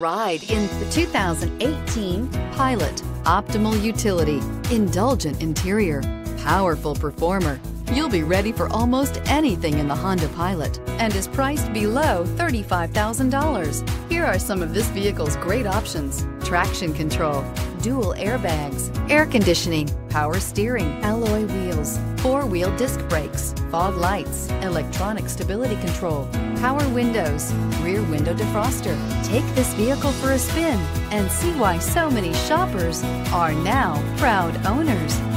Ride in the 2018 Pilot. Optimal utility, indulgent interior, powerful performer. You'll be ready for almost anything in the Honda Pilot and is priced below $35,000. Here are some of this vehicle's great options. Traction control, dual airbags, air conditioning, power steering, alloy four-wheel disc brakes, fog lights, electronic stability control, power windows, rear window defroster. Take this vehicle for a spin and see why so many shoppers are now proud owners.